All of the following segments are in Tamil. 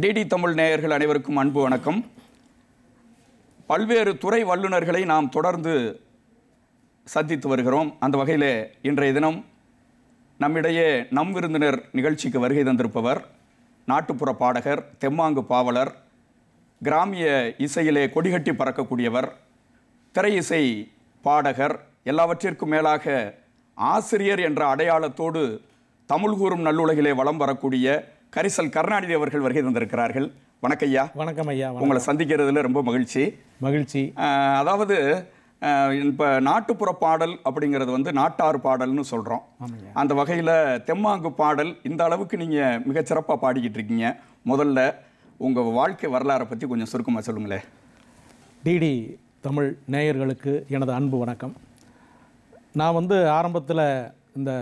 டிடி தமிழ் நேயர்கள் அனைவருக்கும் அன்பு வணக்கம். பல்வேறு துறை வல்லுநர்களை நாம் தொடர்ந்து சந்தித்து வருகிறோம். அந்த வகையில் இன்றைய தினம் நம்மிடையே நம் விருந்தினர் நிகழ்ச்சிக்கு வருகை தந்திருப்பவர் நாட்டுப்புற பாடகர் தெம்மாங்கு பாவலர் கிராமிய இசையிலே கொடிகட்டி பறக்கக்கூடியவர் திரை இசை பாடகர் எல்லாவற்றிற்கும் மேலாக ஆசிரியர் என்ற அடையாளத்தோடு தமிழ் கூறும் நல்லுலகிலே வலம் வரக்கூடிய கரிசல் கருணாநிதி அவர்கள் வருகை தந்திருக்கிறார்கள். வணக்கம் ஐயா. வணக்கம். உங்களை சந்திக்கிறதுல ரொம்ப மகிழ்ச்சி. மகிழ்ச்சி. அதாவது இப்போ நாட்டுப்புற பாடல் அப்படிங்கிறது வந்து நாட்டார் பாடல்னு சொல்கிறோம். அந்த வகையில் தெம்மாங்கு பாடல் இந்த அளவுக்கு நீங்கள் மிகச்சிறப்பாக பாடிக்கிட்டு இருக்கீங்க. முதல்ல உங்கள் வாழ்க்கை வரலாறை பற்றி கொஞ்சம் சுருக்கமாக சொல்லுங்களேன். டிடி தமிழ் நேயர்களுக்கு எனது அன்பு வணக்கம். நான் வந்து ஆரம்பத்தில் இந்த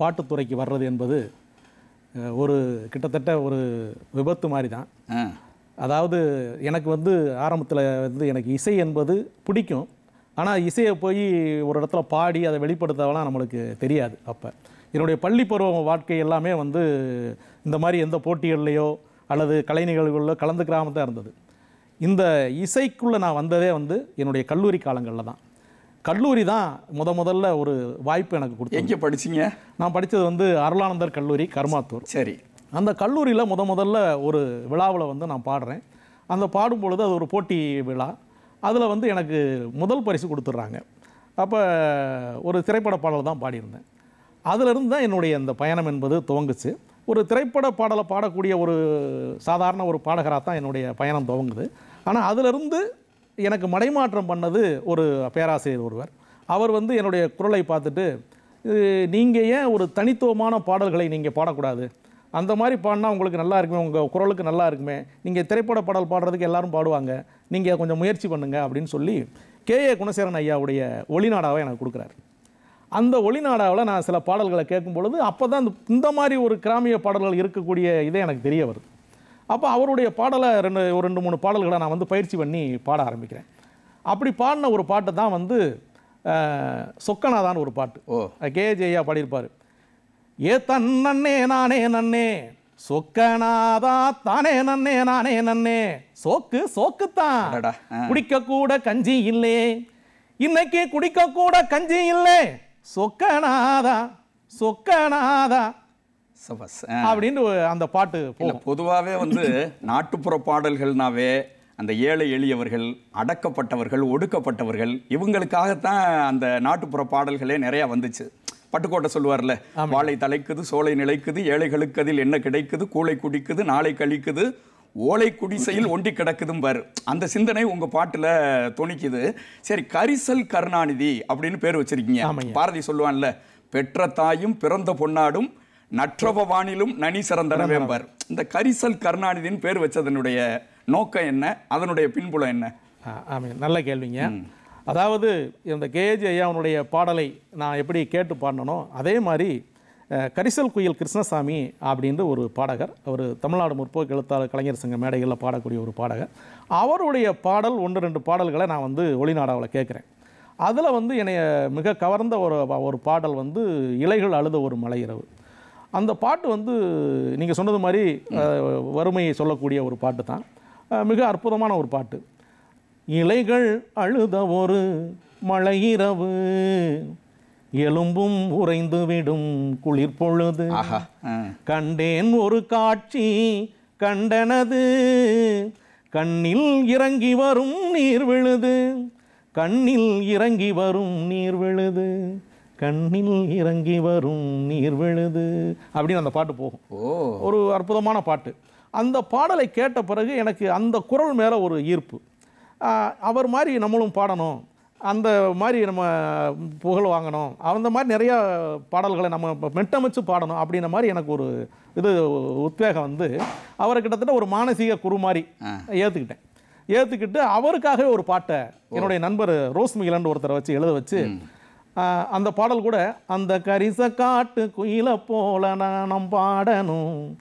பாட்டுத்துறைக்கு வர்றது என்பது ஒரு கிட்டத்தட்ட ஒரு விபத்து மாதிரி தான் அதாவது எனக்கு வந்து ஆரம்பத்தில் வந்து எனக்கு இசை என்பது பிடிக்கும். ஆனால் இசையை போய் ஒரு இடத்துல பாடி அதை வெளிப்படுத்தவெல்லாம் நம்மளுக்கு தெரியாது அப்போ. என்னுடைய பள்ளி பருவ வாழ்க்கை எல்லாமே வந்து இந்த மாதிரி எந்த போட்டிகள்லையோ அல்லது கலை நிகழ்வுகளிலோ கலந்துக்கிறாம தான் இருந்தது. இந்த இசைக்குள்ளே நான் வந்ததே வந்து என்னுடைய கல்லூரி காலங்களில் தான். கல்லூரி தான் முத முதல்ல ஒரு வாய்ப்பு எனக்கு கொடுத்தது. எங்கே படிச்சீங்க? நான் படித்தது வந்து அருளானந்தர் கல்லூரி கருமாத்தூர். சரி. அந்த கல்லூரியில் முத முதல்ல ஒரு விழாவில் வந்து நான் பாடுறேன். அந்த பாடும் பொழுது அது ஒரு போட்டி விழா. அதில் வந்து எனக்கு முதல் பரிசு கொடுத்துட்றாங்க. அப்போ ஒரு திரைப்பட பாடல் தான் பாடியிருந்தேன். அதிலிருந்து தான் என்னுடைய இந்த பயணம் என்பது துவங்குச்சு. ஒரு திரைப்பட பாடலை பாடக்கூடிய ஒரு சாதாரண ஒரு பாடகராக தான் என்னுடைய பயணம் துவங்குது. ஆனால் அதிலிருந்து எனக்கு மடைமாற்றம் பண்ணது ஒரு பேராசிரியர் ஒருவர். அவர் வந்து என்னுடைய குரலை பார்த்துட்டு நீங்கள் ஏன் ஒரு தனித்துவமான பாடல்களை நீங்கள் பாடக்கூடாது? அந்த மாதிரி பாடினா உங்களுக்கு நல்லா இருக்குமே உங்கள் குரலுக்கு நல்லா இருக்குமே. நீங்கள் திரைப்பட பாடல் பாடுறதுக்கு எல்லாரும் பாடுவாங்க. நீங்கள் கொஞ்சம் முயற்சி பண்ணுங்கள் அப்படின்னு சொல்லி கே. ஏ. குணசேரன் ஐயாவுடைய ஒளிநாடாவை எனக்கு கொடுக்குறாரு. அந்த ஒளிநாடாவில் நான் சில பாடல்களை கேட்கும் பொழுது அப்போ தான் இந்த- இந்த மாதிரி ஒரு கிராமிய பாடல்கள் இருக்கக்கூடிய இதே எனக்கு தெரிய வருது. அப்போ அவருடைய பாடலை ரெண்டு ஒரு ரெண்டு மூணு பாடல்களை நான் வந்து பயிற்சி பண்ணி பாட ஆரம்பிக்கிறேன். அப்படி பாடின ஒரு பாட்டு தான் வந்து அஹ், சொக்கநாதான் ஒரு பாட்டு. ஓ. கே ஜெயா பாடியிருப்பார். ஏ தன்னே நானே நன்னே சொக்கநாதா தானே நன்னே நானே நன்னே சோக்கு சோக்குத்தான். அடடா, ஆ. குடிக்க கூட கஞ்சி இல்லே இன்னைக்கு குடிக்க கூட கஞ்சி இல்லே சொக்கநாதா சொக்கநாதா அப்படின்னு அந்த பாட்டு பொதுவாகவே வந்து நாட்டுப்புற பாடல்கள்னாவே அந்த ஏழை எளியவர்கள் அடக்கப்பட்டவர்கள் ஒடுக்கப்பட்டவர்கள் இவங்களுக்காகத்தான் அந்த நாட்டுப்புற பாடல்களே நிறையா வந்துச்சு. பட்டுக்கோட்டை சொல்லுவார்ல வாழை தலைக்குது சோலை நிலைக்குது ஏழைகளுக்கு அதில் என்ன கிடைக்குது கூளை குடிக்குது நாளை கழிக்குது ஓலை குடிசையில் ஒண்டி கிடக்குதும் பாரு. அந்த சிந்தனை உங்க பாட்டுல துணிக்குது. சரி கரிசல் கருணாநிதி அப்படின்னு பேர் வச்சிருக்கீங்க. பாரதி சொல்லுவான்ல பெற்ற தாயும் பிறந்த பொன்னாடும் நற்றவ வானிலும் நனி சிறந்தனவேம்பார் இந்த கரிசல் கருணாநிதின்னு பேர் வச்சதனுடைய நோக்கம் என்ன? அதனுடைய பின்புலம் என்ன? ஆமாம் நல்ல கேள்விங்க. அதாவது இந்த கேஜி ஐயாவுடைய பாடலை நான் எப்படி கேட்டு பாடினனோ அதே மாதிரி கரிசல் குயில் கிருஷ்ணசாமி அப்படின்ற ஒரு பாடகர் அவர் தமிழ்நாடு முற்போக்கு எழுத்தாளர் கலைஞர் சங்க மேடைகளில் பாடக்கூடிய ஒரு பாடகர். அவருடைய பாடல் ஒன்று ரெண்டு பாடல்களை நான் வந்து ஒளிநாடாவில் கேட்குறேன். அதில் வந்து என்னை மிக கவர்ந்த ஒரு ஒரு பாடல் வந்து இலைகள் அழுத ஒரு மலை இரவு அந்த பாட்டு வந்து நீங்கள் சொன்னது மாதிரி வறுமையை சொல்லக்கூடிய ஒரு பாட்டு தான். மிக அற்புதமான ஒரு பாட்டு. இலைகள் அழுத ஒரு மழை இரவு எலும்பும் உறைந்து விடும் குளிர் பொழுது. கண்டேன் ஒரு காட்சி கண்டனது. கண்ணில் இறங்கி வரும் நீர் விழுது. கண்ணில் இறங்கி வரும் நீர் விழுது. கண்ணில் இறங்கி வரும் நீர் விழுது. அப்படின்னு அந்த பாட்டு போகும். ஒரு அற்புதமான பாட்டு. அந்த பாடலை கேட்ட பிறகு எனக்கு அந்த குரல் மேலே ஒரு ஈர்ப்பு. அவர் மாதிரி நம்மளும் பாடணும். அந்த மாதிரி நம்ம புகழ் வாங்கணும். அந்த மாதிரி நிறையா பாடல்களை நம்ம மெட்டமைச்சு பாடணும் அப்படின்ற மாதிரி எனக்கு ஒரு இது உத்வேகம் வந்து அவரை கிட்டத்தட்ட ஒரு மானசீக குரு மாதிரி ஏற்றுக்கிட்டேன் ஏற்றுக்கிட்டு அவருக்காகவே ஒரு பாட்டை என்னுடைய நண்பர் ரோஸ் மிகிலன் ஒருத்தரை வச்சு எழுத வச்சு அந்த பாடல் கூட அந்த கரிச காட்டு குயில போல நானும் பாடணும்.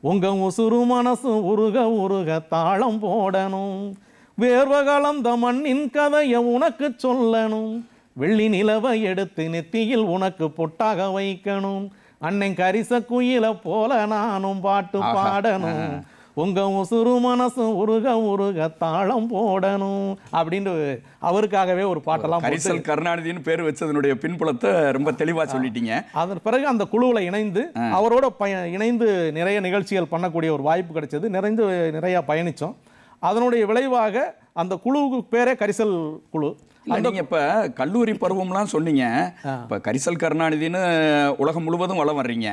உங்க உசுறு மனசு உருக உருக தாளம் போடணும். வேர்வ கலந்த மண்ணின் கதைய உனக்கு சொல்லணும். வெள்ளி நிலவை எடுத்து நெத்தியில் உனக்கு பொட்டாக வைக்கணும். அண்ணன் கரிச குயில போல நானும் பாட்டு பாடணும். உங்க உசுறு மனசும் உருக உருக தாளம் போடணும் அப்படின்ட்டு அவருக்காகவே ஒரு பாட்டெல்லாம் போட்டு கரிசல் கருணாநிதினு பேர் வச்சதனுடைய பின்புலத்தை ரொம்ப தெளிவா சொல்லிட்டீங்க. அதன் பிறகு அந்த குழுவில் இணைந்து அவரோட பய இணைந்து நிறைய நிகழ்ச்சிகள் பண்ணக்கூடிய ஒரு வாய்ப்பு கிடைச்சது. நிறைந்து நிறையா பயணித்தோம் அதனுடைய விளைவாக அந்த குழுவுக்கு பேரே கரிசல் குழு. நீங்க இப்ப கல்லூரி பருவம்லாம் சொன்னீங்க. இப்ப கரிசல் கருணாநிதின்னு உலகம் முழுவதும் வளம் வர்றீங்க.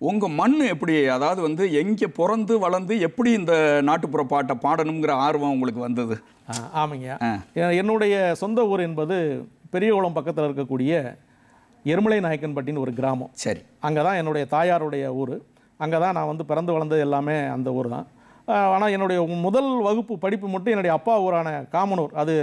உங்க மண் எப்படி அதாவது வந்து எங்க பிறந்து வளர்ந்து எப்படி இந்த நாட்டுப்புற பாட்டை பாடணுங்கிற ஆர்வம் உங்களுக்கு வந்தது? ஆமாங்க. என்னுடைய சொந்த ஊர் என்பது பெரியகுளம் பக்கத்தில் இருக்கக்கூடிய எருமலை நாயக்கன்பட்டின்னு ஒரு கிராமம். சரி. அங்கே தான் என்னுடைய தாயாருடைய ஊர். அங்கே தான் நான் வந்து பிறந்து வளர்ந்தது எல்லாமே அந்த ஊர் தான் ஆனால் என்னுடைய முதல் வகுப்பு படிப்பு மட்டும் என்னுடைய அப்பா ஊரான காமனூர். அது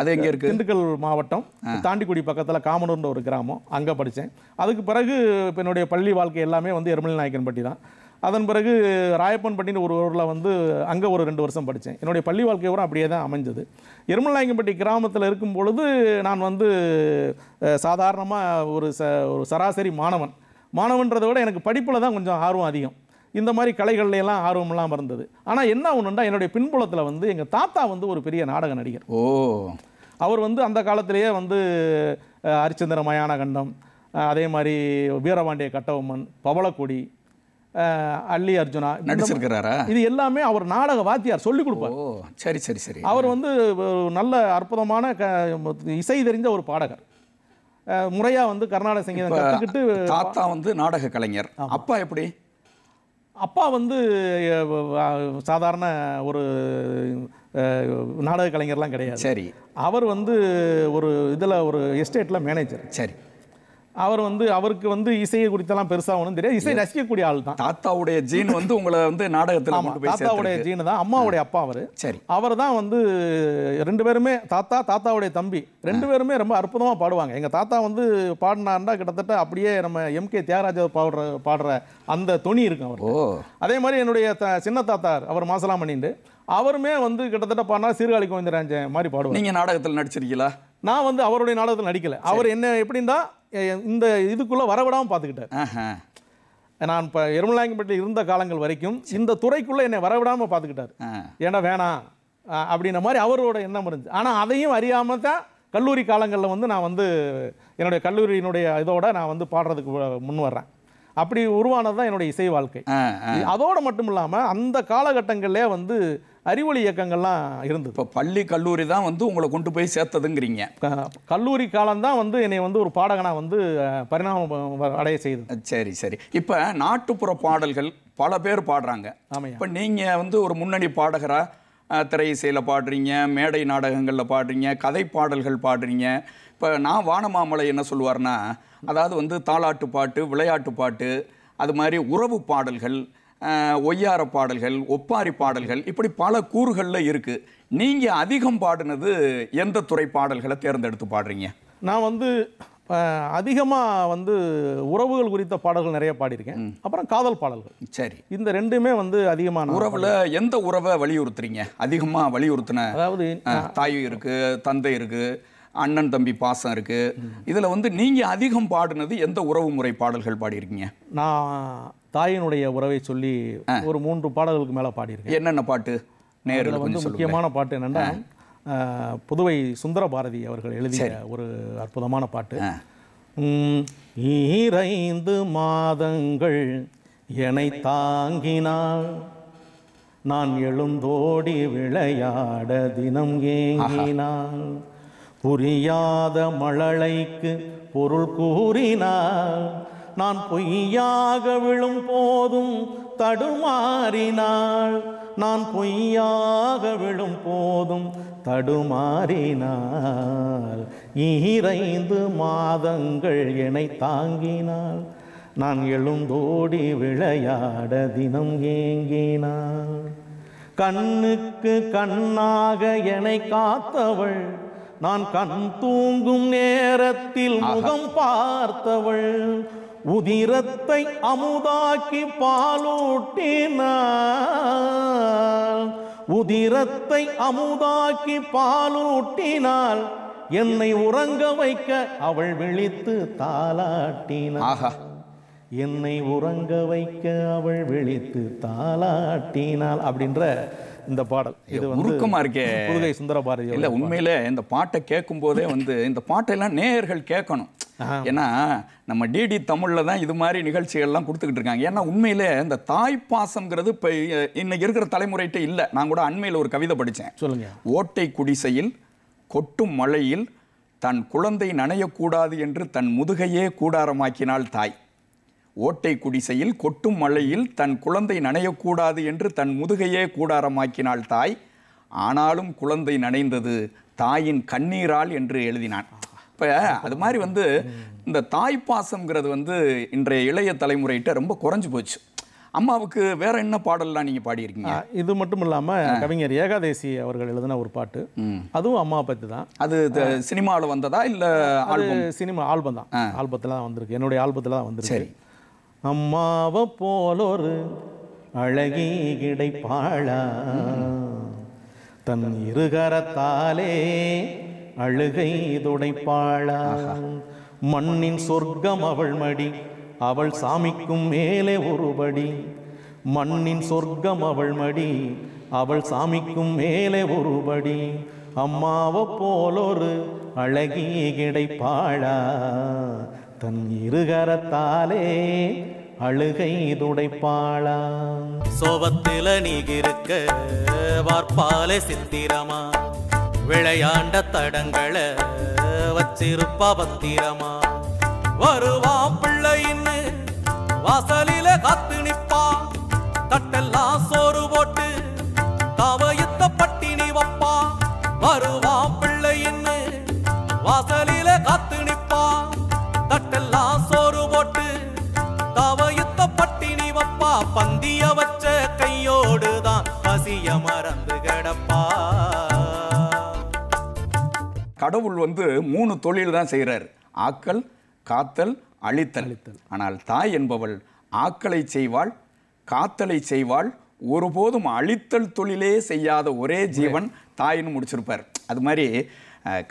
அது எங்க இருக்கு? திண்டுக்கல் மாவட்டம். தாண்டிக்குடி பக்கத்தில் காமனூர்ன்ற ஒரு கிராமம். அங்கே படித்தேன் அதுக்கு பிறகு இப்ப என்னுடைய பள்ளி வாழ்க்கை எல்லாமே வந்து எருமலை நாயக்கன்பட்டி தான். அதன் பிறகு ராயப்பன்பட்டின்னு ஒரு ஊரில் வந்து அங்கே ஒரு ரெண்டு வருஷம் படித்தேன் என்னுடைய பள்ளி வாழ்க்கை கூட அப்படியே தான் அமைஞ்சது. எருமல் நாயக்கன்பட்டி கிராமத்தில் இருக்கும் பொழுது நான் வந்து சாதாரணமாக ஒரு ச ஒரு சராசரி மாணவன். மாணவன்றதை விட எனக்கு படிப்பில் தான் கொஞ்சம் ஆர்வம் அதிகம். இந்த மாதிரி கலைகள்ல எல்லாம் ஆர்வம் இல்லாமல் இருந்தது ஆனால் என்ன ஒன்றுண்டா என்னுடைய பின்புலத்தில் வந்து எங்கள் தாத்தா வந்து ஒரு பெரிய நாடக நடிகர். ஓ. அவர் வந்து அந்த காலத்திலேயே வந்து ஹரிச்சந்திர மயான கண்டம் அதே மாதிரி வீரபாண்டிய கட்டபொம்மன் பவளக்கொடி அல்லி அர்ஜுனா நடிச்சிருக்கிறாரா? இது எல்லாமே அவர் நாடக வாத்தியார் சொல்லிக் கொடுப்பார். ஓ சரி சரி சரி. அவர் வந்து ஒரு நல்ல அற்புதமான க இசை தெரிந்த ஒரு பாடகர். அஹ், முறையா வந்து கர்நாடக சங்கீதம் கற்றுக்கிட்டு தாத்தா வந்து நாடக கலைஞர். அப்பா எப்படி? அப்பா வந்து சாதாரண ஒரு நாடக கலைஞர்லாம் கிடையாது. சரி. அவர் வந்து ஒரு இதில் ஒரு எஸ்டேட்டில் மேனேஜர். சரி. அவர் வந்து அவருக்கு வந்து இசையை குறித்தெல்லாம் பெருசாக ஒன்றும் தெரியாது. இசை ரசிக்கக்கூடிய ஆள் தான். தாத்தாவுடைய ஜீன் வந்து உங்களை வந்து நாடகத்துல தாத்தாவுடைய. ஜீனு தான். அம்மாவுடைய அப்பா அவர். சரி. அவர் தான் வந்து ரெண்டு பேருமே தாத்தா தாத்தாவுடைய தம்பி ரெண்டு பேருமே ரொம்ப அற்புதமாக பாடுவாங்க. எங்கள் தாத்தா வந்து பாடினார்னா கிட்டத்தட்ட அப்படியே நம்ம எம்கே தியாகராஜர் பாடுற பாடுற அந்த தொனி இருக்கும் அவர் அதே மாதிரி என்னுடைய த சின்ன தாத்தார் அவர் மாசலாம் பண்ணிட்டு அவருமே வந்து கிட்டத்தட்ட பாடினா சீர்காழி கோவிந்தராஜன் மாதிரி பாடுவார். நீங்க நாடகத்துல நடிச்சிருக்கீங்களா? நான் வந்து அவருடைய நாடகத்தில் நடிக்கல. அவர் என்ன எப்படின்னா இந்த இதுக்குள்ளே வரவிடாமல் பார்த்துக்கிட்டார். நான் இப்போ எருமலாங்கப்பட்டியில் இருந்த காலங்கள் வரைக்கும் இந்த துறைக்குள்ளே என்னை வரவிடாமல் பார்த்துக்கிட்டார். ஏன்னா வேணாம் அப்படின்ன மாதிரி அவரோட எண்ணம் இருந்துச்சு ஆனால் அதையும் அறியாமல் தான் கல்லூரி காலங்களில் வந்து நான் வந்து என்னுடைய கல்லூரியினுடைய இதோட நான் வந்து பாடுறதுக்கு முன் வர்றேன் அப்படி உருவானது தான் என்னுடைய இசை வாழ்க்கை. அதோடு மட்டும் இல்லாமல் அந்த காலகட்டங்கள்லேயே வந்து அறிவொளி இயக்கங்கள்லாம் இருந்தது. இப்போ பள்ளி கல்லூரி தான் வந்து உங்களை கொண்டு போய் சேர்த்ததுங்கிறீங்க. கல்லூரி காலம்தான் வந்து என்னை வந்து ஒரு பாடகனாக வந்து பரிணாமம் அடைய செய்தது. சரி சரி. இப்போ நாட்டுப்புற பாடல்கள் பல பேர் பாடுறாங்க. இப்போ நீங்கள் வந்து ஒரு முன்னணி பாடகராக திரை இசையில் பாடுறீங்க மேடை நாடகங்களில் பாடுறீங்க கதை பாடல்கள் பாடுறீங்க. இப்போ நான் வானமாமலை என்ன சொல்லுவார்னா அதாவது வந்து தாலாட்டு பாட்டு விளையாட்டு பாட்டு அது மாதிரி உறவு பாடல்கள் ஒய்யார பாடல்கள் ஒப்பாரி பாடல்கள் இப்படி பல கூறுகளில் இருக்குது நீங்கள் அதிகம் பாடினது எந்த துறை பாடல்களை தேர்ந்தெடுத்து பாடுறீங்க? நான் வந்து அதிகமாக வந்து உறவுகள் குறித்த பாடல்கள் நிறைய பாடியிருக்கேன். அப்புறம் காதல் பாடல்கள். சரி. இந்த ரெண்டுமே வந்து அதிகமான உறவுல எந்த உறவை வலியுறுத்துறீங்க? அதிகமா வலியுறுத்தின அதாவது தாய் இருக்கு தந்தை இருக்கு அண்ணன் தம்பி பாசம் இருக்கு. இதுல வந்து நீங்க அதிகம் பாடுனது எந்த உறவு முறை பாடல்கள் பாடியிருக்கீங்க? நான் தாயினுடைய உறவை சொல்லி ஒரு மூன்று பாடல்களுக்கு மேலே பாடியிருக்கேன். என்னென்ன பாட்டு நேரில் வந்து முக்கியமான பாட்டு என்னென்னா புதுவை சுந்தர பாரதி அவர்கள் எழுதிய ஒரு அற்புதமான பாட்டு. ஈரைந்து மாதங்கள் என்னை தாங்கினாள். நான் எழுந்தோடி விளையாட தினம் ஏங்கினாள். புரியாத மழலைக்கு பொருள் கூறினாள். நான் பொய்யாக விழும் போதும் தடுமாறினாள். நான் பொய்யாக விழும் போதும் தடுமாறினாள். ஈரைந்து மாதங்கள் என்னை தாங்கினாள். நான் எழுந்தோடி விளையாட தினம் ஏங்கினாள். கண்ணுக்கு கண்ணாக என்னை காத்தவள். நான் கண் தூங்கும் நேரத்தில் முகம் பார்த்தவள். உதிரத்தை அமுதாக்கி பாலூட்டினாள் உதிரத்தை அமுதாக்கி பாலூட்டினாள் என்னை உறங்க வைக்க அவள் விழித்து தாலாட்டினாள் ஆஹா. என்னை உறங்க வைக்க அவள் விழித்து தாலாட்டினாள் அப்படின்ற இந்த பாடல். இது உருக்கமா இருக்கே. புதுகை சுந்தர பாரதி இல்ல உண்மையிலே இந்த பாட்டை கேட்கும் போதே வந்து இந்த பாட்டெல்லாம் நேயர்கள் கேட்கணும். ஏன்னா நம்ம டிடி தமிழ்ல தான் இது மாதிரி நிகழ்ச்சிகள்லாம் கொடுத்துக்கிட்டு இருக்காங்க. ஏன்னா உண்மையிலே இந்த தாய் பாசம்ங்கிறது இப்போ இன்னைக்கு இருக்கிற தலைமுறைகிட்ட இல்லை. நான் கூட அண்மையில் ஒரு கவிதை படித்தேன். சொல்லுங்க. ஓட்டை குடிசையில் கொட்டும் மழையில் தன் குழந்தை நனையக்கூடாது என்று தன் முதுகையே கூடாரமாக்கினாள் தாய். ஓட்டை குடிசையில் கொட்டும் மழையில் தன் குழந்தை நனையக்கூடாது என்று தன் முதுகையே கூடாரமாக்கினாள் தாய். ஆனாலும் குழந்தை நனைந்தது தாயின் கண்ணீரால் என்று எழுதினான். இப்போ அது மாதிரி வந்து இந்த தாய் பாசம்ங்கிறது வந்து இன்றைய இளைய தலைமுறைகிட்ட ரொம்ப குறைஞ்சு போச்சு. அம்மாவுக்கு வேற என்ன பாடல்லாம் நீங்க பாடியிருக்கீங்க? இது மட்டும் இல்லாம கவிஞர் ஏகாதேசி அவர்கள் எழுதின ஒரு பாட்டு. அதுவும் அம்மா பத்தி தான். அது சினிமாவில் வந்ததா இல்ல அது சினிமா ஆல்பம் தான். ஆல்பத்தில் தான் வந்திருக்கு. என்னுடைய ஆல்பத்தில் தான் வந்திருக்கு. அம்மாவை போலொரு அழகி கிடைப்பாளா? தன் இருகரத்தாலே அழுகை துடைப்பாளா? மண்ணின் சொர்க்கம் அவள் மடி அவள் சாமிக்கும் மேலே ஒருபடி. மண்ணின் சொர்க்கம் அவள் மடி அவள் சாமிக்கும் மேலே ஒருபடி. அம்மாவை போலொரு அழகி கிடைப்பாளா? தன் இருகரத்தாலே அழுகை துடைப்பாளா? சோபத்தில நீகிருக்க வார்ப்பாலே சித்திரமா? விளையாண்ட தடங்களை வச்சிருப்பா பத்திரமா? வருவா பிள்ளைன்னு வாசலில காத்து நிப்பா தட்டெல்லாம் சோறு போட்டு தவயுத்த பட்டினி வப்பா? வருவா பிள்ளைன்னு வாசலில பந்திய வச்ச கையோடு தான் பசிய மறந்து கிடப்பா. கடவுள் வந்து மூணு தொழில் தான் செய்கிறார் ஆக்கல் காத்தல் அழித்தல். ஆனால் தாய் என்பவள் ஆக்கலை செய்வாள் காத்தலை செய்வாள் ஒருபோதும் அழித்தல் தொழிலே செய்யாத ஒரே ஜீவன் தாயின்னு முடிச்சிருப்பார். அது மாதிரி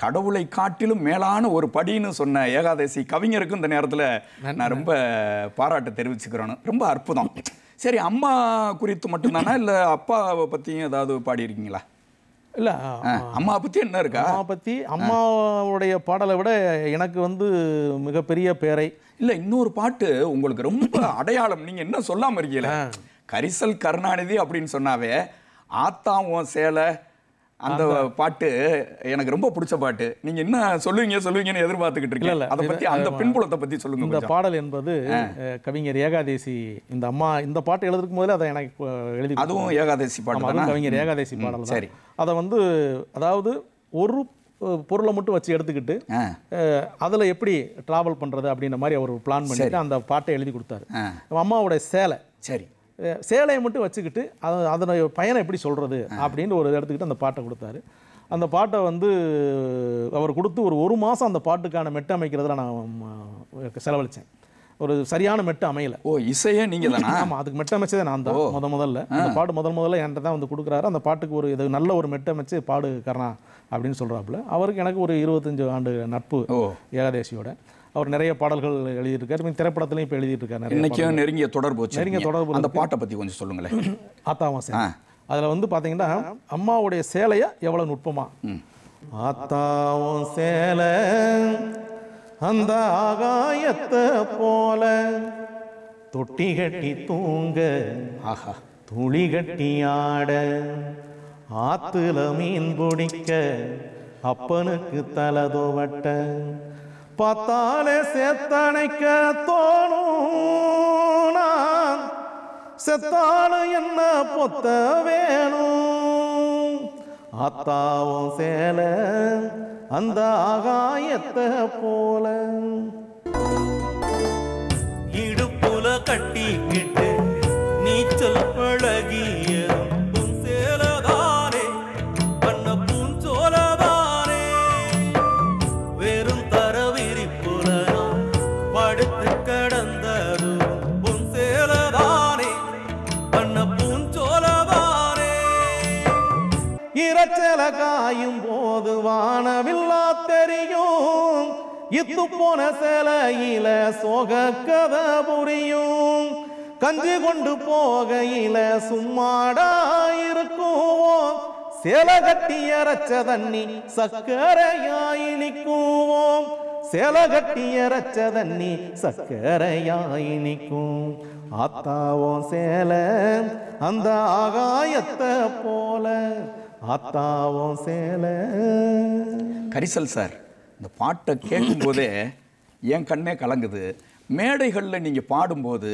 கடவுளை காட்டிலும் மேலான ஒரு படின்னு சொன்ன ஏகாதசி கவிஞருக்கும் இந்த நேரத்தில் நான் ரொம்ப பாராட்டு தெரிவிச்சுக்கிறேன் ரொம்ப அற்புதம். சரி அம்மா குறித்து மட்டும்தானா? இல்லை அப்பாவை பற்றியும் ஏதாவது பாடியிருக்கீங்களா? இல்ல அம்மா. பற்றி என்ன இருக்கா? அம்மா பத்தி அம்மாவுடைய பாடலை விட எனக்கு வந்து மிகப்பெரிய பேரை. இல்ல இன்னொரு பாட்டு உங்களுக்கு ரொம்ப அடையாளம். நீங்க என்ன சொல்லாம இருக்கீங்களே? கரிசல் கருணாநிதி அப்படின்னு சொன்னாவே ஆத்தாவும் சேலை அந்த பாட்டு எனக்கு ரொம்ப பிடிச்ச பாட்டு. நீங்க என்ன சொல்லுவீங்க சொல்லுவீங்கன்னு எதிர்பார்த்துக்கிட்டு இருக்கீங்க. அதை பத்தி அந்த பின்புலத்தை பத்தி சொல்லுங்க இந்த. பாடல் என்பது கவிஞர் ஏகாதேசி இந்த அம்மா இந்த பாட்டு எழுதுறதுக்கு முதல்ல அதை எனக்கு எழுதி அதுவும் ஏகாதசி தானே? கவிஞர் ஏகாதேசி பாடல் சரி. அதை வந்து அதாவது ஒரு பொருளை மட்டும் வச்சு எடுத்துக்கிட்டு அதுல எப்படி டிராவல் பண்றது அப்படின்ற மாதிரி அவர் பிளான் பண்ணிட்டு அந்த பாட்டை எழுதி கொடுத்தாரு. அம்மாவோட சேலை. சரி. சேலையை மட்டும் வச்சுக்கிட்டு அது அதனுடைய பயனை எப்படி சொல்றது அப்படின்னு ஒரு எடுத்துக்கிட்டு அந்த பாட்டை கொடுத்தாரு. அந்த பாட்டை வந்து அவர் கொடுத்து ஒரு ஒரு மாசம் அந்த பாட்டுக்கான மெட்டு அமைக்கிறதுல நான் ம, செலவழிச்சேன். ஒரு சரியான மெட்டு அமையல. ஓ இசையே நீங்க தானா ஆமா அதுக்கு மெட்டு அமைச்சதே நான் தான் முத முதல்ல. அந்த பாட்டு முதல் முதல்ல என்கிட்ட தான் வந்து கொடுக்குறாரு. அந்த பாட்டுக்கு ஒரு இது நல்ல ஒரு மெட்டு அமைச்சு பாடு கரணா அப்படின்னு சொல்றாப்புல. அவருக்கு எனக்கு ஒரு இருபத்தஞ்சு ஆண்டு நட்பு ஏகாதேசியோட. அவர் நிறைய பாடல்கள் எழுதியிருக்காரு. மீன் திரைப்படத்துலையும் இப்போ எழுதிட்டு நிறைய இன்னைக்கும் நெருங்கிய தொடர்பு நெருங்கிய தொடர்பு அந்த பாட்டை பத்தி கொஞ்சம் சொல்லுங்களேன். ஆத்தாவும் ஆ. அதில் வந்து பார்த்தீங்கன்னா அம்மாவுடைய சேலையை எவ்வளோ நுட்பமா? ஆத்தாவும் சேலை அந்த ஆகாயத்தை போல தொட்டி கட்டி தூங்க ஆஹா. துளி கட்டி ஆட ஆத்துல மீன் பிடிக்க அப்பனுக்கு தலை துவட்ட பார்த்தாலே சேத்தணைக்க தோணும் நான். செத்தாலும் என்ன பொத்த வேணும்? அத்தாவும் சேல அந்த ஆகாயத்தை போல. இடுப்புல கட்டிக்கிட்டு நீச்சல் பழகி இரைச்சல போது வானவில்லா தெரியும். இத்து போன சேலையில சோக கதை புரியும். கஞ்சி கொண்டு போகையில சும்மாடா இருக்குவோம். சேல கட்டி அரைச்ச தண்ணி சக்கரையாய் நிற்குவோம் சேலை கட்டி அரைச்ச தண்ணி சக்கரையாய் நிற்கும் ஆத்தாவோம் அந்த ஆகாயத்தை போல ஆத்தாவோம் சேலை. கரிசல் சார் இந்த பாட்டை கேட்கும்போதே என் கண்ணே கலங்குது. மேடைகளில் நீங்கள் பாடும்போது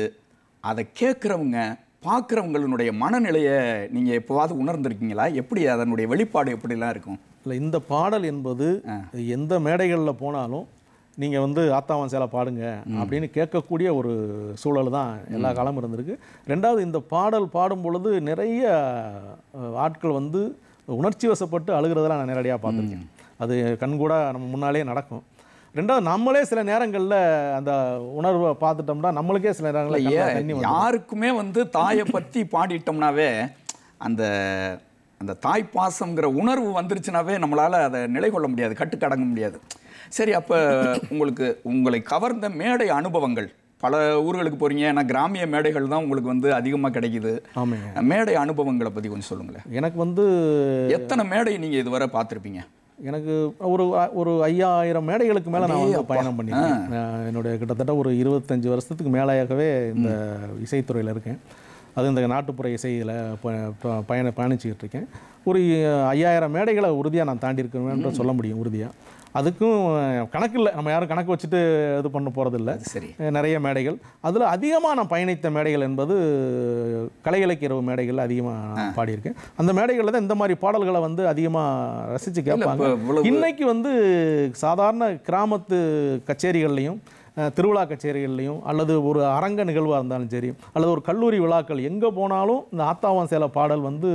அதை கேட்குறவங்க பார்க்குறவங்களுடைய மனநிலையை நீங்கள் எப்போவாவது உணர்ந்திருக்கீங்களா? எப்படி அதனுடைய வெளிப்பாடு எப்படிலாம் இருக்கும்? இல்லை இந்த பாடல் என்பது எந்த மேடைகளில் போனாலும் நீங்கள் வந்து ஆத்தாவன் சேலை பாடுங்க அப்படின்னு கேட்கக்கூடிய ஒரு சூழல் தான் எல்லா காலமும் இருந்திருக்கு. ரெண்டாவது இந்த பாடல் பாடும் பொழுது நிறைய ஆட்கள் வந்து உணர்ச்சி வசப்பட்டு அழுகிறதெல்லாம் நான் நேரடியாக பார்த்துருக்கேன். அது கண்கூட நம்ம முன்னாலே நடக்கும். ரெண்டாவது நம்மளே சில நேரங்களில் அந்த உணர்வை பார்த்துட்டோம்னா நம்மளுக்கே சில நேரங்களில் யாருக்குமே வந்து தாயை பற்றி பாடிட்டோம்னாவே அந்த அந்த தாய் பாசம்ங்கிற உணர்வு வந்துருச்சுனாவே நம்மளால் அதை நிலை கொள்ள முடியாது கட்டுக்கடங்க முடியாது. சரி அப்போ உங்களுக்கு உங்களை கவர்ந்த மேடை அனுபவங்கள் பல ஊர்களுக்கு போகிறீங்க ஏன்னா கிராமிய மேடைகள் தான் உங்களுக்கு வந்து அதிகமாக கிடைக்குது. மேடை அனுபவங்களை பற்றி கொஞ்சம் சொல்லுங்களேன். எனக்கு வந்து எத்தனை மேடை நீங்கள் இதுவரை பார்த்துருப்பீங்க? எனக்கு ஒரு ஒரு ஐயாயிரம் மேடைகளுக்கு மேலே நான் வந்து பயணம் பண்ணியிருக்கேன். என்னுடைய கிட்டத்தட்ட ஒரு இருபத்தஞ்சு வருஷத்துக்கு மேலாகவே இந்த இசைத்துறையில் இருக்கேன். அது இந்த நாட்டுப்புற இசையில் பயண பயணிச்சுக்கிட்டு இருக்கேன். ஒரு ஐயாயிரம் மேடைகளை உறுதியாக நான் தாண்டி இருக்கணும்னு சொல்ல முடியும் உறுதியாக அதுக்கும் கணக்கு இல்லை நம்ம யாரும் கணக்கு வச்சுட்டு இது பண்ண போகிறதில்ல சரி. நிறைய மேடைகள். அதில் அதிகமாக நான் பயணித்த மேடைகள் என்பது கலை இலக்கிய இரவு மேடைகள் அதிகமாக நான் பாடியிருக்கேன். அந்த மேடைகளில் தான் இந்த மாதிரி பாடல்களை வந்து அதிகமாக ரசித்து கேட்பாங்க. இன்னைக்கு வந்து சாதாரண கிராமத்து கச்சேரிகள்லையும் திருவிழா கச்சேரிகள்லையும் அல்லது ஒரு அரங்க நிகழ்வாக இருந்தாலும் சரி அல்லது ஒரு கல்லூரி விழாக்கள் எங்கே போனாலும் இந்த ஆத்தாவன் சேலை பாடல் வந்து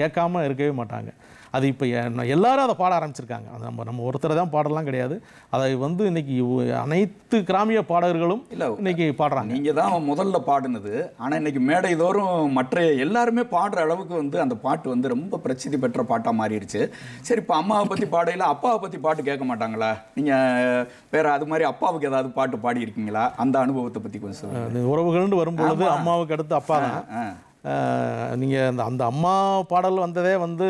கேட்காம இருக்கவே மாட்டாங்க. அது இப்போ எல்லாரும் அதை பாட ஆரம்பிச்சிருக்காங்க. அது நம்ம நம்ம ஒருத்தர் தான் பாடலாம் கிடையாது. அதை வந்து இன்னைக்கு அனைத்து கிராமிய பாடகர்களும் இல்ல, இன்னைக்கு பாடுறாங்க. நீங்க தான் முதல்ல பாடுனது. ஆனா இன்னைக்கு மேடை தோறும் மற்ற எல்லாருமே பாடுற அளவுக்கு வந்து அந்த பாட்டு வந்து ரொம்ப பிரசித்தி பெற்ற பாட்டா மாறிடுச்சு. சரி இப்போ அம்மாவை பத்தி பாடையில அப்பாவை பத்தி பாட்டு கேட்க மாட்டாங்களா? நீங்க வேற அது மாதிரி அப்பாவுக்கு ஏதாவது பாட்டு பாடி இருக்கீங்களா அந்த அனுபவத்தை பத்தி கொஞ்சம் உறவுகள்னு வரும்பொழுது அம்மாவுக்கு அடுத்து அப்பா தான். நீங்கள் அந்த அந்த அம்மா பாடல் வந்ததே வந்து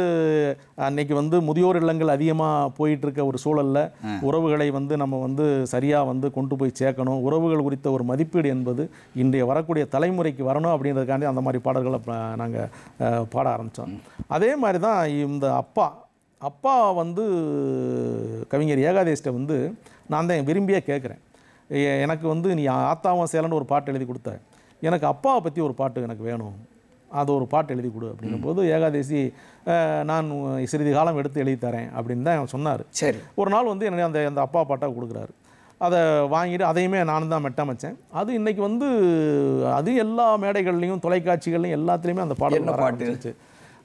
அன்னைக்கு வந்து முதியோர் இல்லங்கள் அதிகமாக போயிட்டு இருக்க ஒரு சூழல்ல உறவுகளை வந்து நம்ம வந்து சரியாக வந்து கொண்டு போய் சேர்க்கணும். உறவுகள் குறித்த ஒரு மதிப்பீடு என்பது இன்றைய வரக்கூடிய தலைமுறைக்கு வரணும் அப்படின்றதுக்காண்டி அந்த மாதிரி பாடல்களை நாங்கள் பாட ஆரம்பித்தோம் அதே மாதிரி தான் இந்த அப்பா அப்பா வந்து கவிஞர் ஏகாதேஷ்ட வந்து நான் தான் விரும்பியே கேட்குறேன். எனக்கு வந்து நீ ஆத்தாவும் சேலன்னு ஒரு பாட்டு எழுதி கொடுத்த. எனக்கு அப்பாவை பற்றி ஒரு பாட்டு எனக்கு வேணும். அது ஒரு பாட்டு எழுதி கொடு அப்படின்னும் போது ஏகாதேசி நான் சிறிது காலம் எடுத்து எழுதி தரேன் அப்படின்னு தான் சொன்னார். சரி. ஒரு நாள் வந்து என்ன அந்த அந்த அப்பா பாட்டை கொடுக்குறாரு. அதை வாங்கிட்டு அதையுமே நானும் தான் மெட்டமைச்சேன். அது இன்னைக்கு வந்து அது எல்லா மேடைகள்லையும் தொலைக்காட்சிகள்லையும் எல்லாத்துலேயுமே அந்த பாடல் பாட்டு?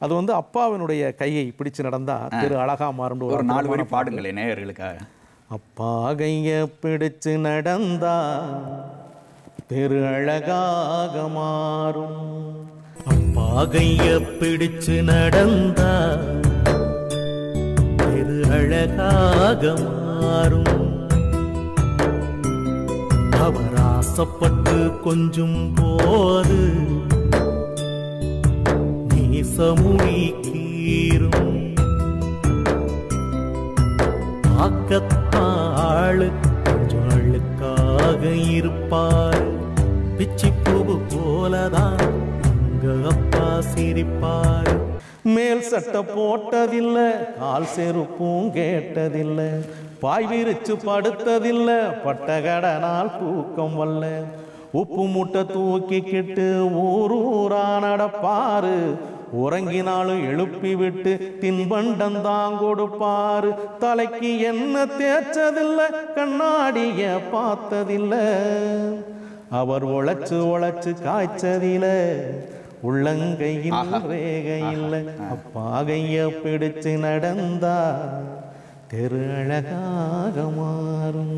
அது வந்து அப்பாவினுடைய கையை பிடிச்சு நடந்தா திரு அழகா மாறும் ஒரு நாலு வரி பாடுங்களேன் நேயர்களுக்காக. அப்பா கைய பிடிச்சு நடந்தா திரு அழகாக மாறும். பாகைய பிடிச்சு நடந்தா இது அழகாக மாறும். அவர் ஆசைப்பட்டு கொஞ்சம் போது நீசமுடி கீரும் பார்க்கத்தாளு கொஞ்சம் அழுக்காக இருப்பார். பிச்சி பூவு போலதான் அங்க சிரிப்பார். மேல் சட்டை போட்டதில்லை கால் செருப்பும் கேட்டதில்லை பாய் விரிச்சு படுத்ததில்லை பட்டகடனால் தூக்கம் வல்ல. உப்பு முட்டை தூக்கிக்கிட்டு ஊர் ஊரா நடப்பாரு. உறங்கினாலும் எழுப்பி விட்டு தின்பண்டம் தான் கொடுப்பாரு. தலைக்கு என்ன தேய்ச்சதில்ல கண்ணாடிய பார்த்ததில்ல. அவர் உழைச்சு உழைச்சு காய்ச்சதில்லை. உள்ளங்கையில் ரேகையில் அப்பா கைய பிடிச்சு நடந்தா தெரு அழகாக மாறும்.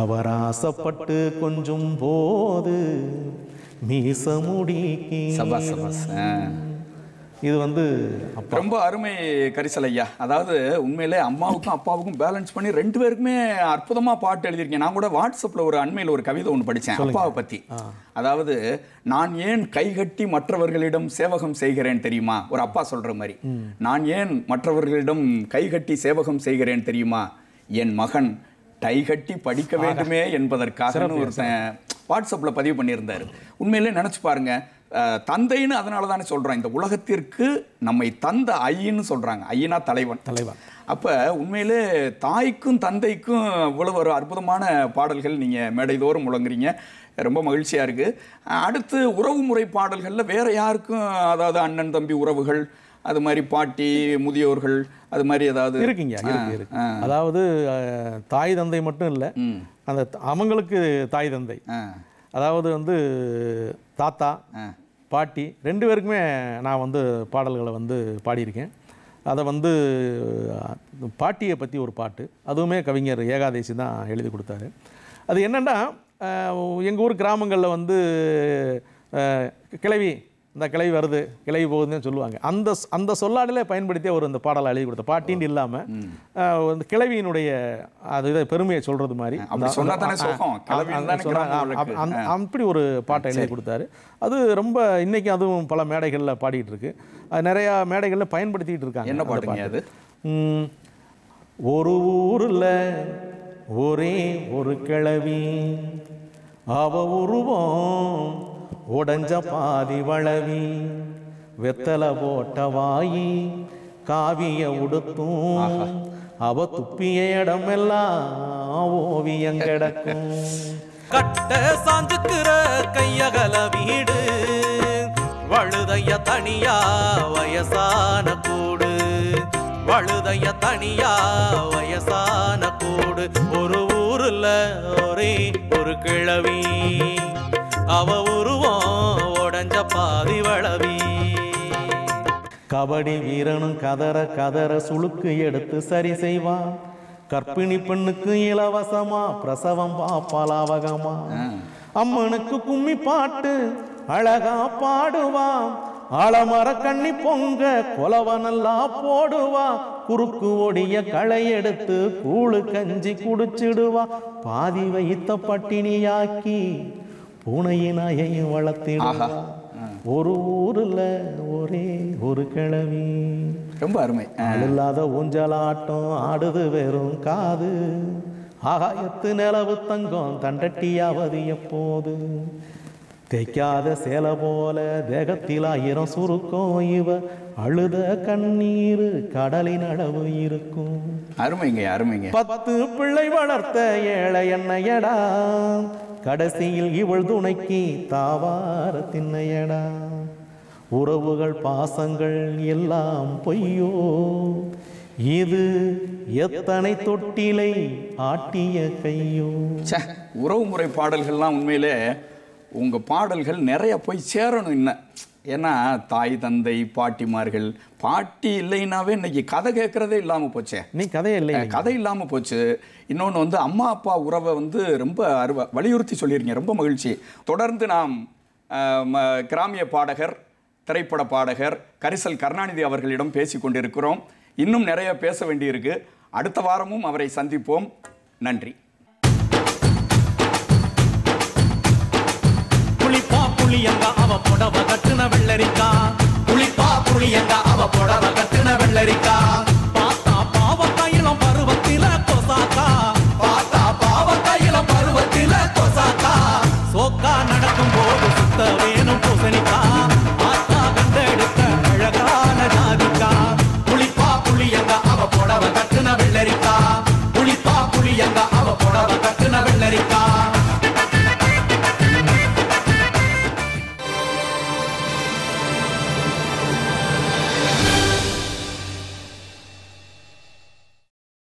அவர் ஆசைப்பட்டு கொஞ்சம் போது மீச முடிக்கி. இது வந்து ரொம்ப அருமை கரிசல் ஐயா. அதாவது உண்மையிலே அம்மாவுக்கும் அப்பாவுக்கும் பேலன்ஸ் பண்ணி ரெண்டு பேருக்குமே அற்புதமா பாட்டு எழுதியிருக்கேன். நான் கூட வாட்ஸ்அப்ல ஒரு அண்மையில் ஒரு கவிதை ஒன்று படித்தேன் அப்பாவை பத்தி. அதாவது நான் ஏன் கைகட்டி மற்றவர்களிடம் சேவகம் செய்கிறேன் தெரியுமா? ஒரு அப்பா சொல்ற மாதிரி. நான் ஏன் மற்றவர்களிடம் கைகட்டி சேவகம் செய்கிறேன் தெரியுமா? என் மகன் டை கட்டி படிக்க வேண்டுமே என்பதற்காக ஒருத்தன் வாட்ஸ்அப்ல பதிவு பண்ணியிருந்தாரு. உண்மையிலே நினைச்சு பாருங்க அஹ், தந்தைன்னு அதனால தானே சொல்றோம். இந்த உலகத்திற்கு நம்மை தந்த ஐயின்னு சொல்றாங்க. ஐயனா தலைவன். தலைவன். அப்ப உண்மையிலே தாய்க்கும் தந்தைக்கும் இவ்வளவு ஒரு அற்புதமான பாடல்கள் நீங்க மேடைதோறும் முழங்குறீங்க. ரொம்ப மகிழ்ச்சியா இருக்கு. அஹ், அடுத்து உறவு முறை பாடல்கள்ல வேற யாருக்கும் அதாவது அண்ணன் தம்பி உறவுகள் அது மாதிரி பாட்டி முதியோர்கள் அது மாதிரி ஏதாவது? இருக்குங்க இருக்கு அதாவது தாய் தந்தை மட்டும் இல்லை. அந்த அவங்களுக்கு தாய் தந்தை. ஆ, அதாவது வந்து தாத்தா. பாட்டி ரெண்டு பேருக்குமே நான் வந்து பாடல்களை வந்து பாடியிருக்கேன். அதை வந்து பாட்டியை பற்றி ஒரு பாட்டு. அதுவுமே கவிஞர் ஏகாதேசி தான் எழுதி கொடுத்தாரு. அது என்னென்னா எங்கள் ஊர் கிராமங்களில் வந்து கிளவி இந்த கிளவி வருது கிளவி போகுதுன்னு சொல்லுவாங்க. அந்த அந்த சொல்லாடலே பயன்படுத்தி அவர் அந்த பாடலை எழுதி கொடுத்த பாட்டின்னு இல்லாமல் அந்த கிளவியினுடைய அது இதை பெருமையை சொல்கிறது மாதிரி. அப்படி ஒரு பாட்டை எழுதி கொடுத்தாரு. அது ரொம்ப இன்னைக்கு அதுவும் பல மேடைகளில் பாடிட்டு இருக்கு. அது நிறையா மேடைகளில் பயன்படுத்திட்டு இருக்காங்க என்ன பாட்டுங்க அது? ஒரு ஊரில் ஒரே ஒரு கிழவி அவ உருவம் உடஞ்ச பாதி வளவி வெத்தலை போட்ட வாயி காவிய உடுத்தும் அவ துப்பிய இடமெல்லாம் ஓவியம் கிடக்கும். கட்ட சாஞ்சுக்கிற கையகல வீடு வழுதைய தனியா வயசான கூடு. வழுதைய தனியா வயசான கூடு ஒரு ஊர்ல ஒரே ஒரு கிழவி. அவ உருவம் உடஞ்ச பாதி வளவி. கபடி வீரனும் கதற கதற சுளுக்கு எடுத்து சரி செய்வான் கர்ப்பிணி பெண்ணுக்கு இலவசமா பிரசவம் பாப்பாலாவகமா அம்மனுக்கு கும்மி பாட்டு அழகா பாடுவான் ஆலமர கண்ணி பொங்க கொலவனல்லா போடுவா. குறுக்கு ஒடிய களை எடுத்து கூழு கஞ்சி குடிச்சிடுவா. பாதி வைத்த பட்டினியாக்கி பூனையின் அயையும் வளர்த்திடுவா ஒரு ஊர்ல ஒரே ஒரு கிழவி. ரொம்ப அருமை. இல்லாத ஊஞ்சலாட்டம் ஆடுது வெறும் காது. ஆகாயத்து நிலவு தங்கம் தண்டட்டியாவது எப்போது? தேய்க்காத சேலை போல தேகத்தில் ஆயிரம் சுருக்கம் இவ. அழுத கண்ணீர் கடலின் அளவு இருக்கும். அருமைங்க அருமைங்க. பத்து பிள்ளை வளர்த்த ஏழை என்னையடா. கடைசியில் இவள் துணைக்கு தாவார திண்ணையடா உறவுகள் பாசங்கள் எல்லாம் பொய்யோ. இது எத்தனை தொட்டிலை ஆட்டிய கையோ. உறவு முறை பாடல்கள்லாம் உண்மையிலே உங்க பாடல்கள் நிறைய போய் சேரணும் இன்னும். ஏன்னா தாய் தந்தை பாட்டிமார்கள் பாட்டி இல்லைன்னாவே இன்னைக்கு கதை கேட்கறதே இல்லாம போச்சே. நீ கதையே இல்லை கதை இல்லாம போச்சு. இன்னொன்று வந்து அம்மா அப்பா உறவை வந்து ரொம்ப அருவ வலியுறுத்தி சொல்லியிருக்கீங்க ரொம்ப மகிழ்ச்சி. தொடர்ந்து நாம் கிராமிய பாடகர் திரைப்பட பாடகர் கரிசல் கருணாநிதி அவர்களிடம் பேசி கொண்டிருக்கிறோம். இன்னும் நிறைய பேச வேண்டியிருக்கு. அடுத்த வாரமும் அவரை சந்திப்போம். நன்றி. புடவ கட்டுன வெள்ளரிக்கா புளிப்பா புளியங்கா அவ புடவ கட்டுன வெள்ளரிக்கா.